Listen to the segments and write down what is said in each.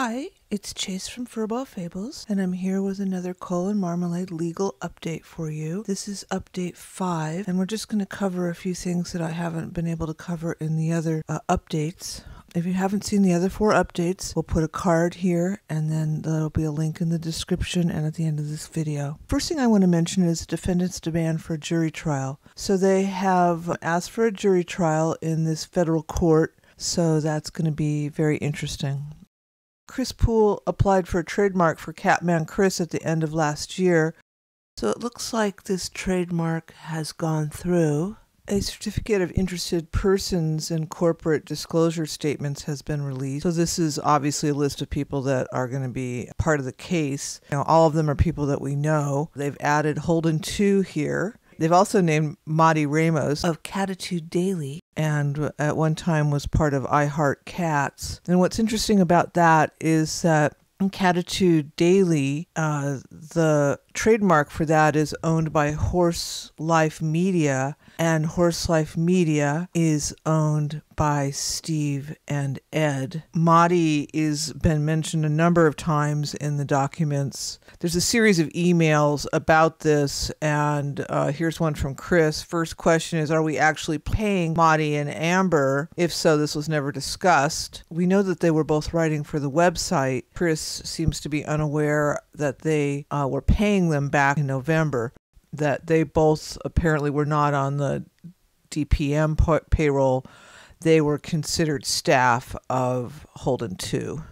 Hi, it's Chase from Furball Fables, and I'm here with another Cole and Marmalade legal update for you. This is update five, and we're just going to cover a few things that I haven't been able to cover in the other uh, updates. If you haven't seen the other four updates, we'll put a card here and then there'll be a link in the description and at the end of this video. First thing I want to mention is defendant's demand for a jury trial. So they have asked for a jury trial in this federal court, so that's going to be very interesting. Chris Poole applied for a trademark for Catman Chris at the end of last year, so it looks like this trademark has gone through. A certificate of interested persons and corporate disclosure statements has been released. So this is obviously a list of people that are going to be part of the case. You know, all of them are people that we know. They've added Holden 2 here. They've also named Madi Ramos. Of Catitude Daily. And at one time was part of I Heart Cats. And what's interesting about that is that Catitude Daily, uh, the trademark for that is owned by Horse Life Media, and Horse Life Media is owned by Steve and Ed. Madi is been mentioned a number of times in the documents. There's a series of emails about this, and uh, here's one from Chris. First question is Are we actually paying Madi and Amber? If so, this was never discussed. We know that they were both writing for the website. Chris seems to be unaware that they uh, were paying them back in November that they both apparently were not on the DPM payroll. They were considered staff of Holden 2.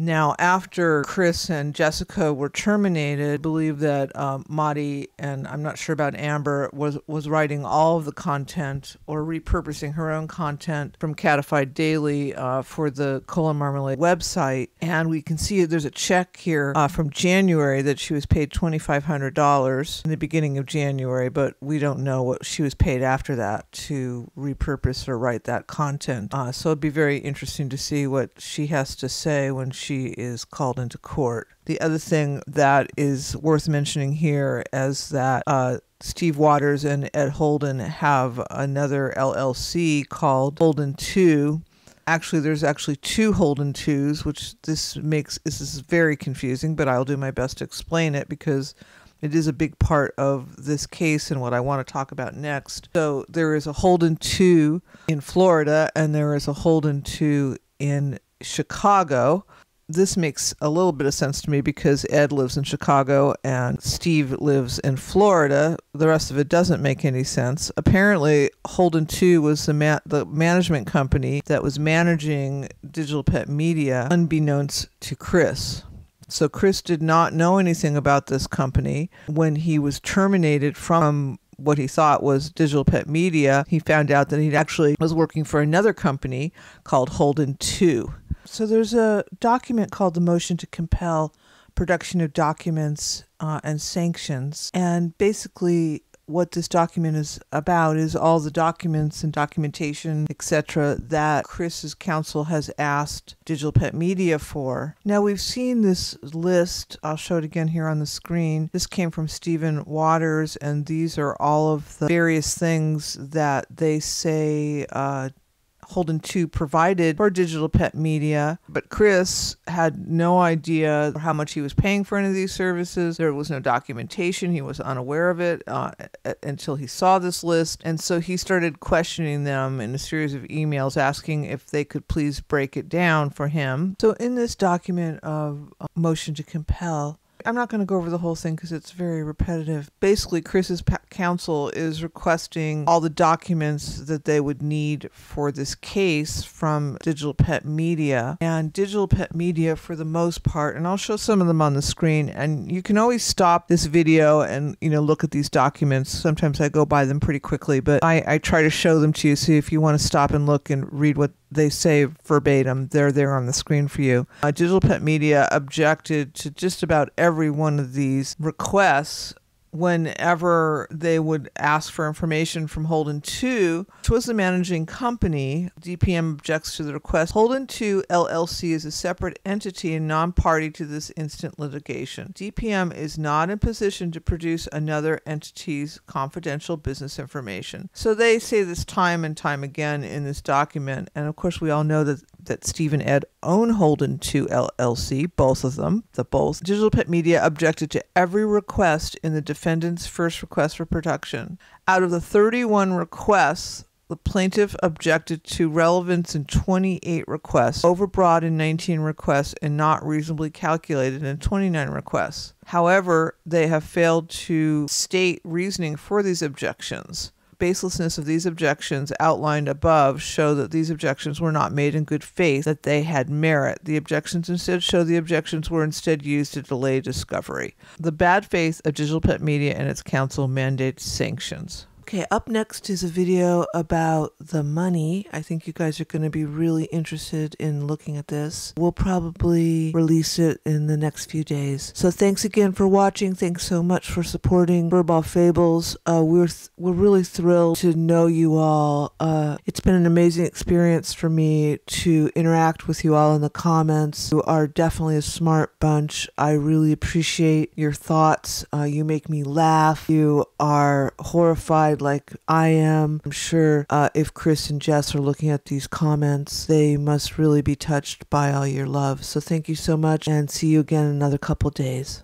Now, after Chris and Jessica were terminated, I believe that um, Madi and I'm not sure about Amber was was writing all of the content or repurposing her own content from Catitude Daily uh, for the Cole and Marmalade website, and we can see there's a check here uh, from January that she was paid twenty five hundred dollars in the beginning of January, but we don't know what she was paid after that to repurpose or write that content. Uh, so it'd be very interesting to see what she has to say when she she is called into court. The other thing that is worth mentioning here is that uh, Steve Watters and Ed Holden have another LLC called Holden 2 actually there's actually two Holden 2s which this makes this is very confusing but I'll do my best to explain it because it is a big part of this case and what I want to talk about next. So there is a Holden 2 in Florida and there is a Holden 2 in Chicago this makes a little bit of sense to me because Ed lives in Chicago and Steve lives in Florida. The rest of it doesn't make any sense. Apparently, Holden 2 was the, ma- the management company that was managing Digital Pet Media, unbeknownst to Chris. So Chris did not know anything about this company. When he was terminated from what he thought was Digital Pet Media, he found out that he actually was working for another company called Holden 2. So there's a document called the Motion to Compel Production of Documents uh, and Sanctions. And basically, what this document is about is all the documents and documentation, etc., that Chris's counsel has asked Digital Pet Media for. Now, we've seen this list. I'll show it again here on the screen. This came from Stephen Watters, and these are all of the various things that they say uh, Holden 2 provided for digital pet media, but Chris had no idea how much he was paying for any of these services. There was no documentation. He was unaware of it uh, until he saw this list. And so he started questioning them in a series of emails asking if they could please break it down for him. So in this document of motion to compel, I'm not going to go over the whole thing because it's very repetitive. Basically, Chris's counsel is requesting all the documents that they would need for this case from Digital Pet Media. And Digital Pet Media, for the most part, and I'll show some of them on the screen, and you can always stop this video and, you know, look at these documents. Sometimes I go by them pretty quickly, but I, I try to show them to you. So if you want to stop and look and read what they say verbatim. They're there on the screen for you. Uh, Digital Pet Media objected to just about every one of these requests whenever they would ask for information from Holden 2, which was the managing company, DPM objects to the request. Holden 2 LLC is a separate entity and non party to this instant litigation. DPM is not in position to produce another entity's confidential business information. So they say this time and time again in this document. And of course, we all know that that Steve and Ed own Holden 2 LLC, both of them, the both. Digital Pet Media objected to every request in the defendant's first request for production. Out of the 31 requests, the plaintiff objected to relevance in 28 requests, overbroad in 19 requests, and not reasonably calculated in 29 requests. However, they have failed to state reasoning for these objections baselessness of these objections outlined above show that these objections were not made in good faith, that they had merit. The objections instead show the objections were instead used to delay discovery. The bad faith of Digital Pet Media and its counsel mandates sanctions. Okay, up next is a video about the money. I think you guys are going to be really interested in looking at this. We'll probably release it in the next few days. So thanks again for watching. Thanks so much for supporting Furball Fables. Uh, we're we're really thrilled to know you all. Uh, it's been an amazing experience for me to interact with you all in the comments. You are definitely a smart bunch. I really appreciate your thoughts. Uh, you make me laugh. You are horrified like I am. I'm sure uh, if Chris and Jess are looking at these comments, they must really be touched by all your love. So thank you so much and see you again in another couple days.